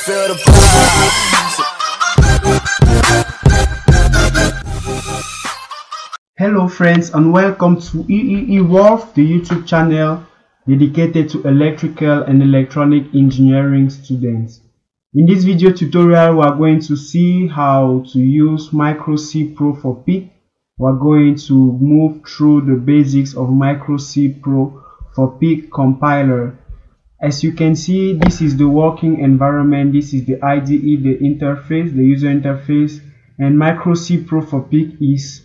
feel the Hello friends and welcome to EEE Wolf, the YouTube channel dedicated to electrical and electronic engineering students. In this video tutorial we are going to see how to use Micro C Pro for PIC. We are going to move through the basics of Micro C Pro for PIC compiler. As you can see this is the working environment, this is the IDE, the interface, the user interface and Micro C Pro for PIC is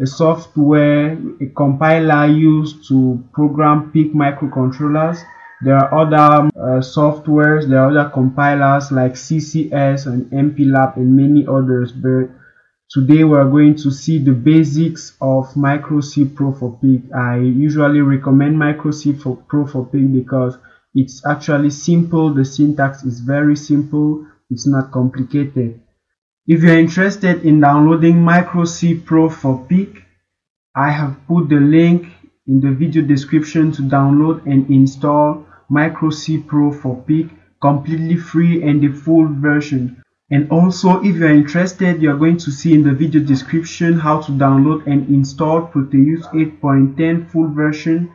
a software, a compiler used to program PIC microcontrollers. There are other uh, softwares, there are other compilers like CCS and MPLAB and many others, but today we are going to see the basics of Micro C Pro for PIC. I usually recommend Micro C for Pro for PIC because it's actually simple, the syntax is very simple, it's not complicated. If you're interested in downloading Micro C Pro for PIC, I have put the link in the video description to download and install Micro C Pro for PIC completely free and the full version. And also if you're interested, you're going to see in the video description how to download and install Proteus 8.10 full version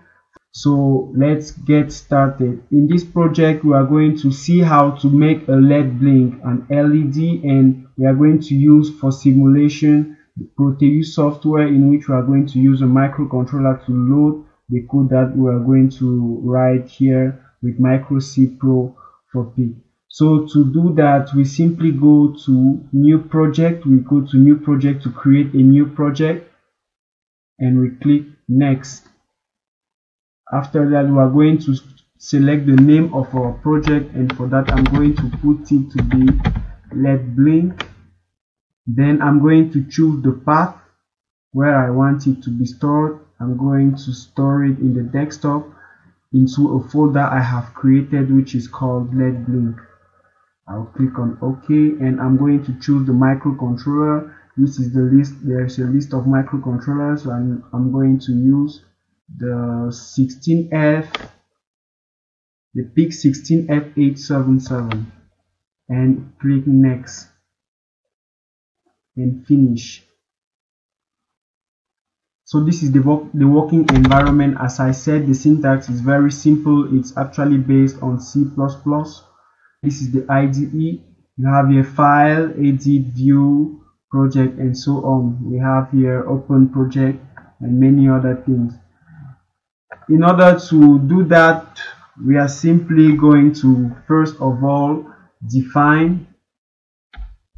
so let's get started. In this project we are going to see how to make a led blink an led and we are going to use for simulation the proteus software in which we are going to use a microcontroller to load the code that we are going to write here with micro c pro for PIC. so to do that we simply go to new project. We go to new project to create a new project and we click next after that we are going to select the name of our project and for that I'm going to put it to be LED blink. Then I'm going to choose the path where I want it to be stored. I'm going to store it in the desktop into a folder I have created which is called LED blink. I'll click on OK and I'm going to choose the microcontroller. This is the list there's a list of microcontrollers and I'm going to use the 16F, the PIC 16F877 and click next and finish. So this is the, the working environment. As I said, the syntax is very simple. It's actually based on C++. This is the IDE. You have your file, edit, view, project, and so on. We have here open project and many other things in order to do that we are simply going to first of all define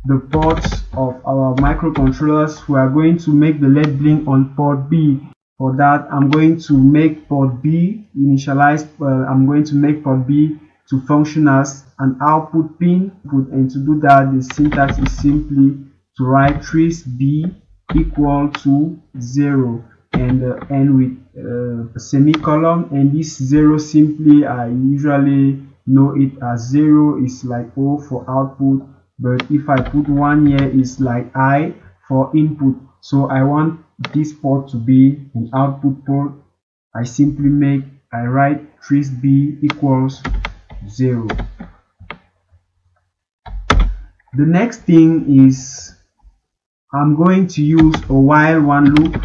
the ports of our microcontrollers. We are going to make the LED blink on port B. For that I'm going to make port B initialize well, I'm going to make port B to function as an output pin. And to do that the syntax is simply to write TRISB equal to 0 and uh, end with uh, semicolon and this zero simply I usually know it as zero is like O for output but if I put one here is like I for input. So I want this port to be an output port. I simply make I write TRISB equals 0 the next thing is I'm going to use a while one loop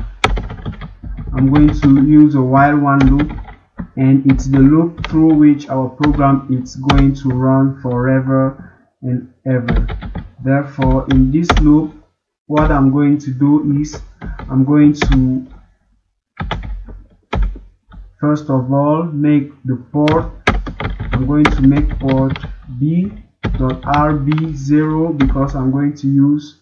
I'm going to use a while one loop and it's the loop through which our program is going to run forever and ever. Therefore in this loop what I'm going to do is I'm going to first of all make the port I'm going to make port b.rb0 because I'm going to use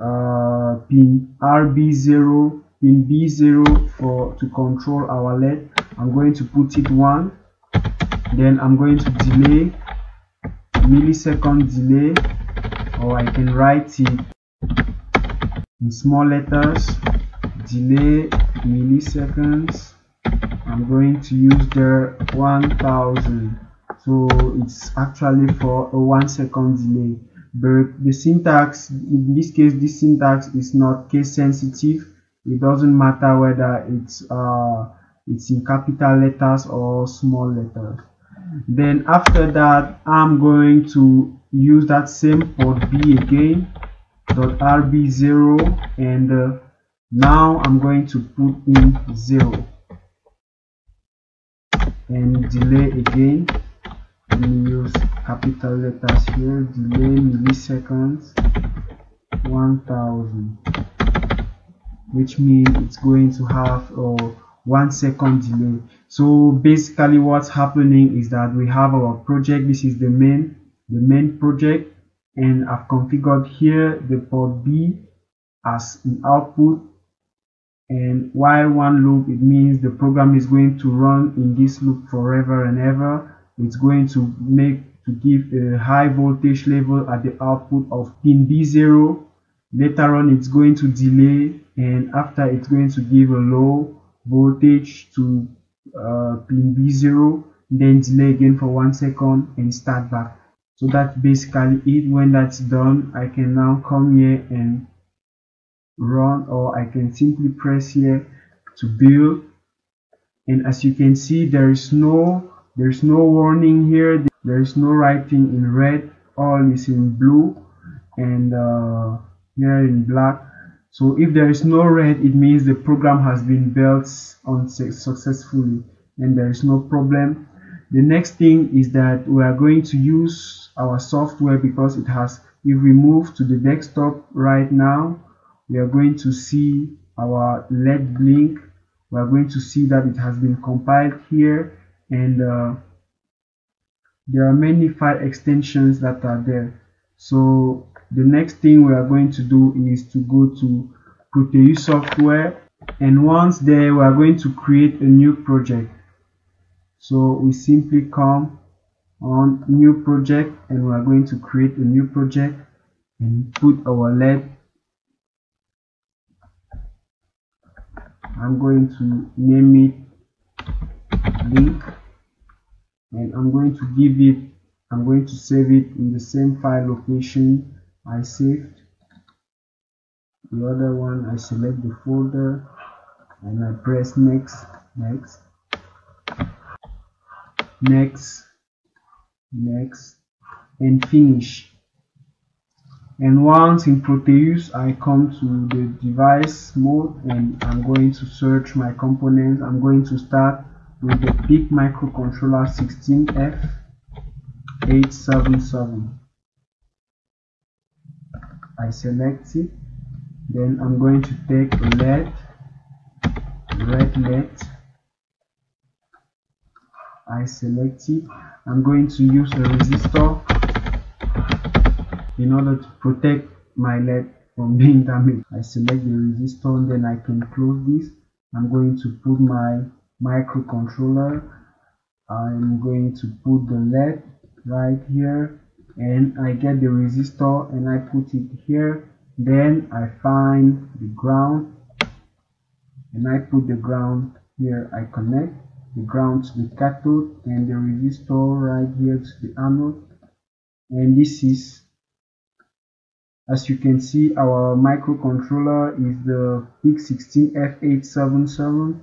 uh, pin rb0 pin B0 for to control our LED I'm going to put it 1 then I'm going to delay millisecond delay or I can write it in small letters delay milliseconds. I'm going to use the 1000 so it's actually for a one second delay. But the syntax in this case this syntax is not case sensitive it doesn't matter whether it's uh, it's in capital letters or small letters. Then after that I'm going to use that same port B again dot RB0 and uh, now I'm going to put in 0 and delay again. Let me use capital letters here. Delay milliseconds. 1000 which means it's going to have a uh, one second delay. So basically what's happening is that we have our project. This is the main the main project. And I've configured here the port B as an output. And while one loop it means the program is going to run in this loop forever and ever. It's going to make to give a high voltage level at the output of pin B0 later on it's going to delay and after it's going to give a low voltage to uh, pin B0 then delay again for one second and start back. So that's basically it. When that's done I can now come here and run or I can simply press here to build. And as you can see there is no there's no warning here. There is no writing in red. All is in blue. And uh, here in black. So if there is no red it means the program has been built on successfully and there is no problem. The next thing is that we are going to use our software because it has if we move to the desktop right now. We are going to see our LED blink we are going to see that it has been compiled here and uh, there are many file extensions that are there. So the next thing we are going to do is to go to Proteus software and once there we are going to create a new project. So we simply come on new project and we are going to create a new project and put our LED I'm going to name it link and I'm going to give it I'm going to save it in the same file location I saved the other one I select the folder and I press next next next next and finish. And once in Proteus I come to the device mode and I'm going to search my components. I'm going to start with the PIC microcontroller 16F877 I select it then I'm going to take a LED red LED I select it I'm going to use a resistor in order to protect my LED from being damaged. I select the resistor and then I can close this. I'm going to put my microcontroller. I'm going to put the LED right here and I get the resistor and I put it here. Then I find the ground and I put the ground here. I connect the ground to the cathode and the resistor right here to the anode and this is as you can see, our microcontroller is the PIC16F877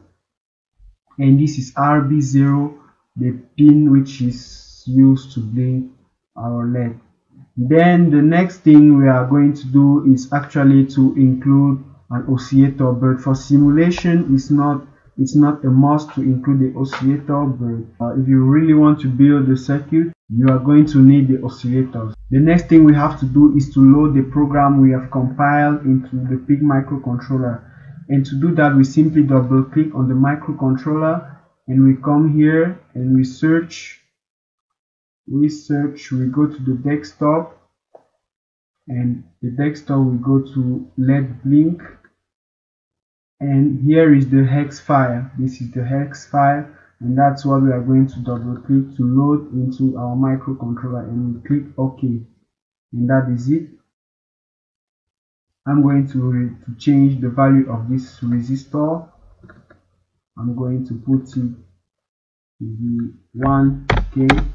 and this is RB0, the pin which is used to blink our LED. Then the next thing we are going to do is actually to include an oscillator but for simulation it's not it's not a must to include the oscillator but uh, if you really want to build the circuit you are going to need the oscillators. The next thing we have to do is to load the program we have compiled into the PIC microcontroller. And to do that we simply double click on the microcontroller and we come here and we search we search we go to the desktop and the desktop we go to LED blink and here is the hex file. This is the hex file and that's what we are going to double click to load into our microcontroller and we click ok. And that is it. I'm going to, to change the value of this resistor. I'm going to put it to be 1k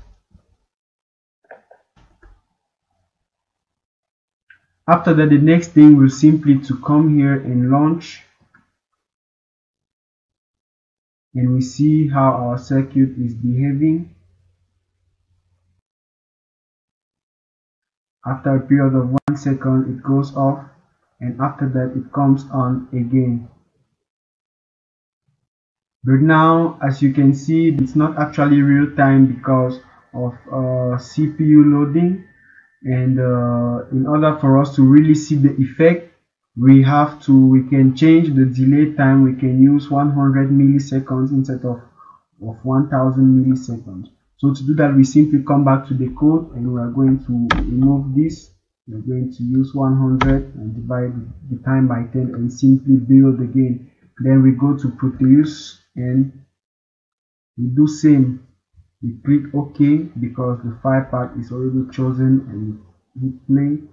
after that the next thing will simply to come here and launch. And we see how our circuit is behaving. After a period of one second it goes off. And after that it comes on again. But now as you can see it's not actually real time because of uh, CPU loading and uh, in order for us to really see the effect we have to we can change the delay time. We can use 100 milliseconds instead of of 1000 milliseconds. So to do that we simply come back to the code and we are going to remove this. We're going to use 100 and divide the time by 10 and simply build again. Then we go to Proteus and we do same we click ok because the file path is already chosen and hit play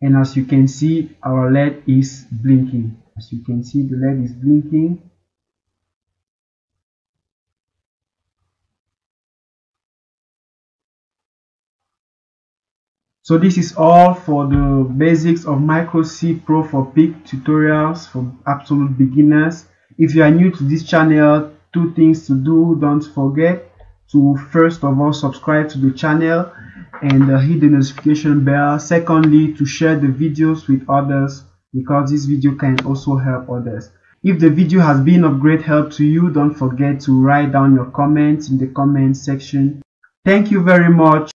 and as you can see our LED is blinking. As you can see the LED is blinking. So this is all for the basics of Micro C Pro for PIC tutorials for absolute beginners. If you are new to this channel, two things to do. Don't forget to first of all subscribe to the channel and uh, hit the notification bell. Secondly, to share the videos with others because this video can also help others. If the video has been of great help to you, don't forget to write down your comments in the comment section. Thank you very much.